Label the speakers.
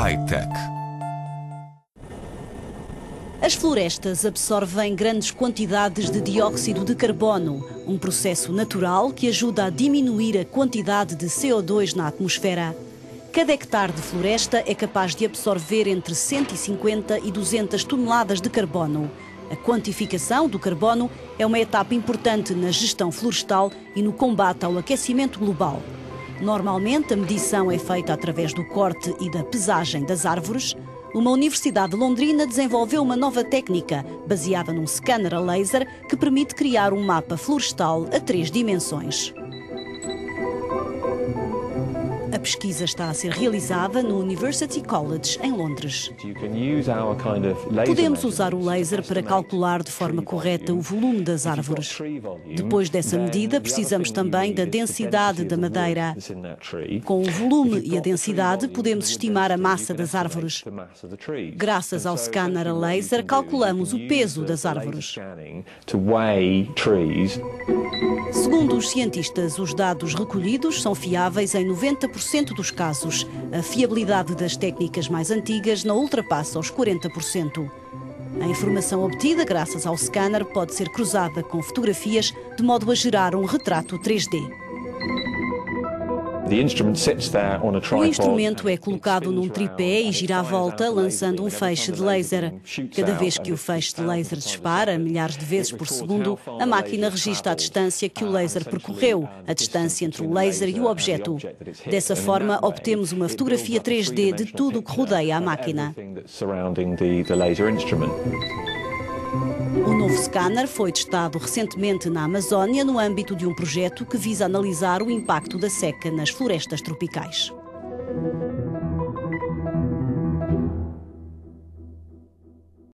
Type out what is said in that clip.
Speaker 1: Hightech. As florestas absorvem grandes quantidades de dióxido de carbono, um processo natural que ajuda a diminuir a quantidade de CO2 na atmosfera. Cada hectare de floresta é capaz de absorver entre 150 e 200 toneladas de carbono. A quantificação do carbono é uma etapa importante na gestão florestal e no combate ao aquecimento global. Normalmente, a medição é feita através do corte e da pesagem das árvores, uma universidade londrina desenvolveu uma nova técnica baseada num scanner a laser que permite criar um mapa florestal a três dimensões. A pesquisa está a ser realizada no University College, em Londres. Podemos usar o laser para calcular de forma correta o volume das árvores. Depois dessa medida, precisamos também da densidade da madeira. Com o volume e a densidade, podemos estimar a massa das árvores. Graças ao scanner a laser, calculamos o peso das árvores. Segundo os cientistas, os dados recolhidos são fiáveis em 90% dos casos. A fiabilidade das técnicas mais antigas não ultrapassa os 40%. A informação obtida graças ao scanner pode ser cruzada com fotografias de modo a gerar um retrato 3D. O instrumento é colocado num tripé e gira à volta, lançando um feixe de laser. Cada vez que o feixe de laser dispara, milhares de vezes por segundo, a máquina registra a distância que o laser percorreu, a distância entre o laser e o objeto. Dessa forma, obtemos uma fotografia 3D de tudo o que rodeia a máquina. O novo scanner foi testado recentemente na Amazónia no âmbito de um projeto que visa analisar o impacto da seca nas florestas tropicais.